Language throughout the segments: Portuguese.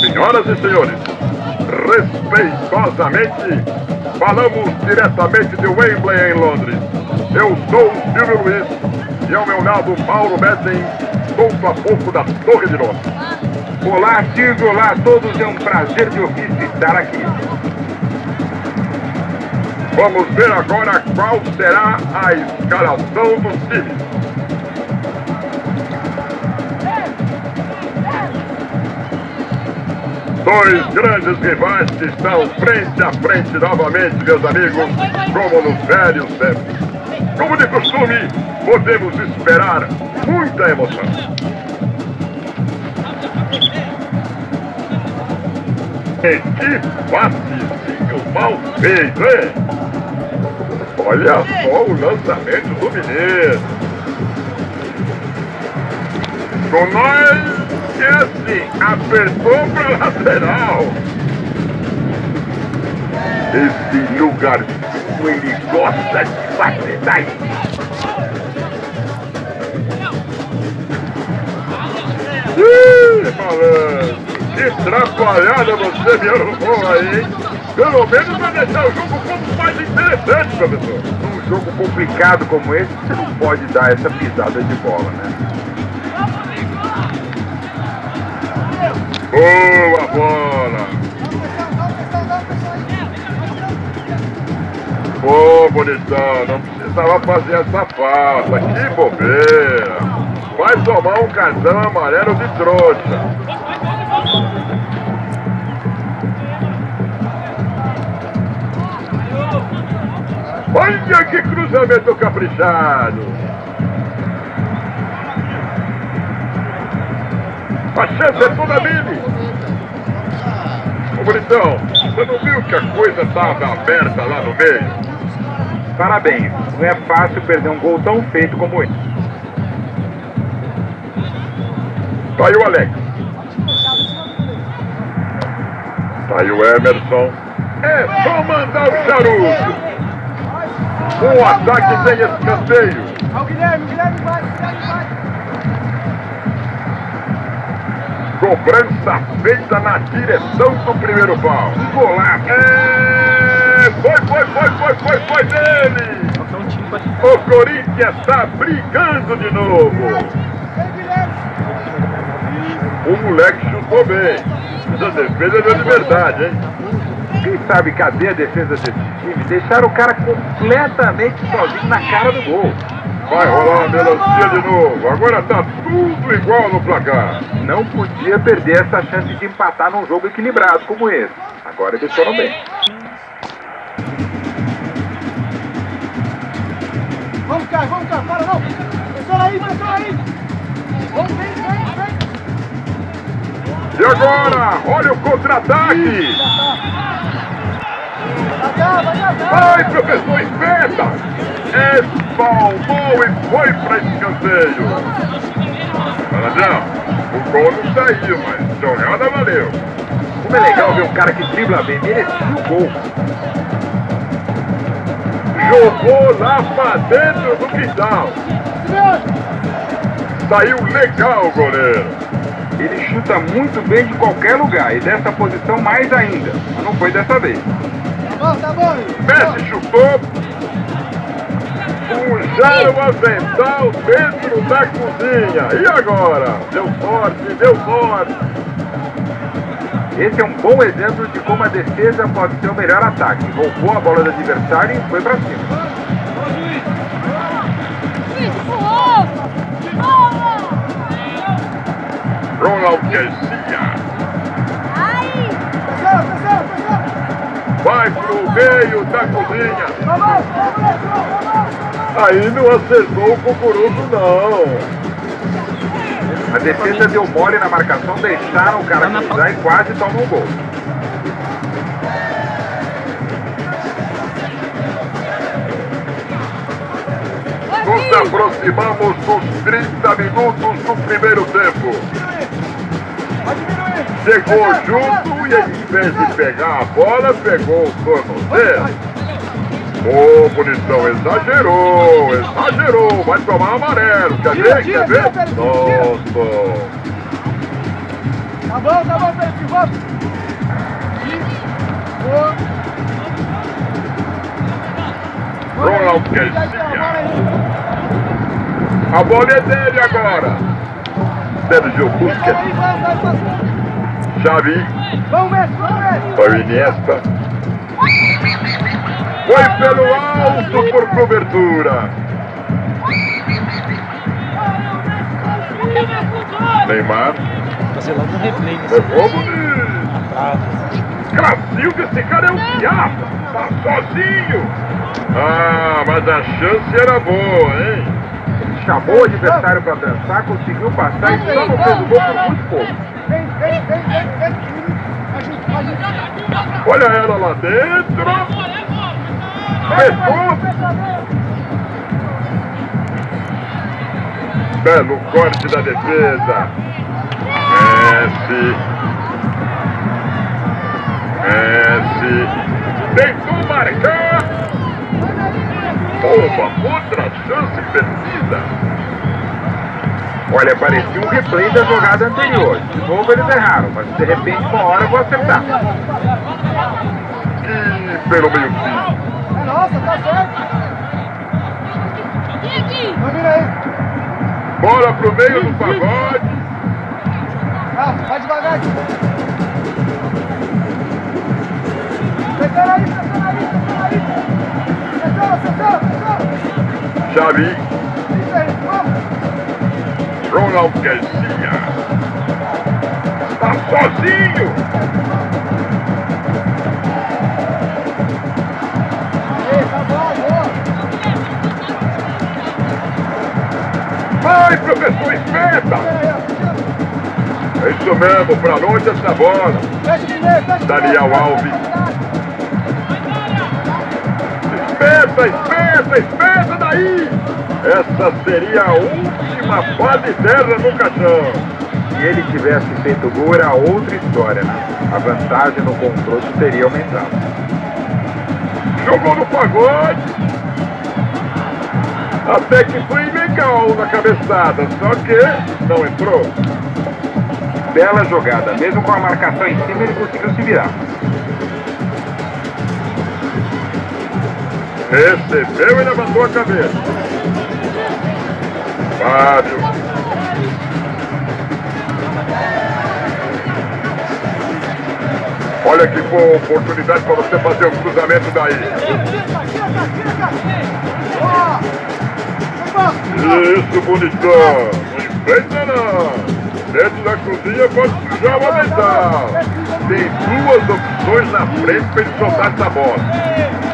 Senhoras e senhores, respeitosamente, falamos diretamente de Wembley, em Londres. Eu sou o Silvio Luiz e ao meu lado Paulo Messen, pouco a pouco da Torre de Londres. Olá, Silvio, olá a todos, é um prazer de ofício estar aqui. Vamos ver agora qual será a escalação do time. Dois grandes rivais que estão frente a frente novamente, meus amigos, como nos velhos tempos. Como de costume, podemos esperar muita emoção. E que passezinho mal feito, hein? Olha só o lançamento do mineiro. Nós é assim, apertou pra lateral. Esse lugarzinho ele gosta de daí. Ih, malandro, que atrapalhada você me arrumou aí, hein? Pelo menos vai deixar o jogo um pouco mais interessante, professor. Num jogo complicado como esse, você não pode dar essa pisada de bola, né? Boa bola! Ô, bonitão, não precisava fazer essa falta. Que bobeira! Vai tomar um cartão amarelo de trouxa. Olha que cruzamento caprichado! A chance é toda dele! Ô bonitão, você não viu que a coisa estava aberta lá no meio? Parabéns, não é fácil perder um gol tão feito como esse. Tá aí o Alex. Tá aí o Emerson. É só mandar o charuto. Um ataque sem escanteio. Ó, o Guilherme, Guilherme vai, Guilherme vai. Cobrança feita na direção do primeiro pau. Golaço. É... Foi, foi, foi, foi, foi, foi dele. O Corinthians está brigando de novo. O moleque chutou bem. Essa defesa deu de verdade, hein? Quem sabe cadê a defesa desse time? Deixaram o cara completamente sozinho na cara do gol. Vai rolar a melancia de novo. Agora tá tudo igual no placar. Não podia perder essa chance de empatar num jogo equilibrado como esse. Agora eles foram bem. Vamos, cara, vamos, cara, para não. Pressiona aí, pressiona aí. Vamos, vem, vem, vem. E agora, olha o contra-ataque. Vai professor, espeta. Espalmou e foi para escanteio. Malandrão, o gol não saiu, mas jogada valeu. Como é legal ver um cara que dribla bem, merecia o gol. Jogou lá pra dentro do quintal. Saiu legal goleiro. Ele chuta muito bem de qualquer lugar e dessa posição mais ainda, mas não foi dessa vez. Tá bom, tá bom. Messi chutou. Puxaram o avental dentro da cozinha. E agora? Deu sorte, deu sorte. Esse é um bom exemplo de como a defesa pode ser o melhor ataque. Roubou a bola do adversário e foi pra cima. Ronald. Pro meio da cozinha. Aí não acertou o cucuruto, não. A defesa deu mole na marcação, deixaram o cara cruzar e quase tomam um gol. Nos aproximamos dos 30 minutos do primeiro tempo. Chegou junto e em vez de pegar a bola, pegou o tornozelo. Ô, bonitão, exagerou, exagerou. Vai tomar amarelo. Quer ver? Quer ver? Nossa. Tá bom, tá bom, Felipe, vamos. Ronald Garcia. A bola é dele agora. Sérgio Busquets. Xavi. Foi o Iniesta. Foi pelo alto por cobertura. Neymar. Fazer logo um replay Levou bonito. Cacilda, esse cara é um diabo. Tá sozinho. Ah, mas a chance era boa, hein? Chamou o adversário para dançar, conseguiu passar e só não fez o gol por muito pouco. Olha ela lá dentro. Fechou. Belo corte da defesa. Messi. Messi. Tentou marcar. Opa, outra chance perdida. Olha, parecia um replay da jogada anterior. De novo eles erraram, mas de repente uma hora eu vou acertar. Que pelo meio fio. É nossa, tá certo. Bola pro meio do pagode. Ah, vai devagar aqui. Pressiona aí, pressiona aí, pressiona aí. Pressiona, pressiona, pressiona. Xavi. Ronald Garcia. Está sozinho. Vai, professor, espeta. É isso mesmo, pra longe essa bola. Daniel. Alves. Espeta, espeta, espeta daí. Essa seria a última base terra no caixão. Se ele tivesse feito gol, era outra história, né? A vantagem no controle teria aumentado. Jogou no pagode. Até que foi legal na cabeçada, só que não entrou. Bela jogada, mesmo com a marcação em cima, ele conseguiu se virar. Recebeu e levantou a cabeça. Olha que boa oportunidade para você fazer um cruzamento daí. Isso, bonitão. Não enfeita não. Dentro da cozinha pode sujar o avental. Tem duas opções na frente para ele soltar essa bola.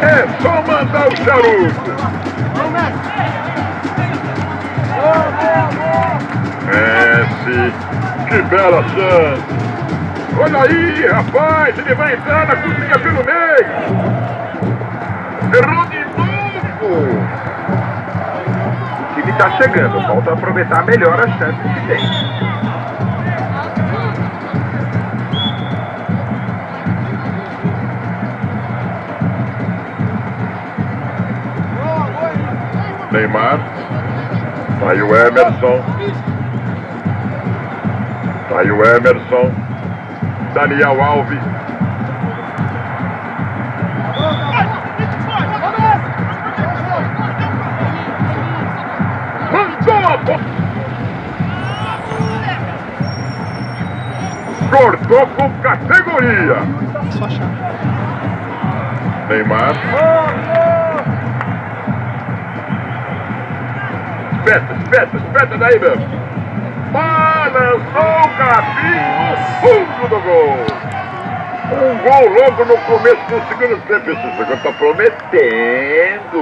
É só mandar o charuto. Vamos, Que bela chance! Olha aí, rapaz, ele vai entrar na cozinha pelo meio! Errou de novo! O time está chegando, falta aproveitar melhor as chances que tem. Neymar, aí o Emerson, aí o Emerson, Daniel Alves! Cortou com categoria! Neymar. Espeta, espeta, espeta daí, meu. Balançou o capim no fundo do gol. Um gol logo no começo do segundo tempo. Esse segundo tá prometendo.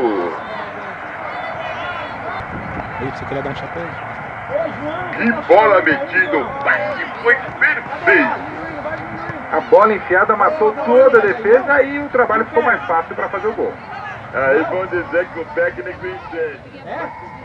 Aí, você queria dar um chapéu? Que bola metida. O passe foi perfeito. A bola enfiada matou toda a defesa e o trabalho ficou mais fácil para fazer o gol. Aí vão dizer que o técnico entende. É?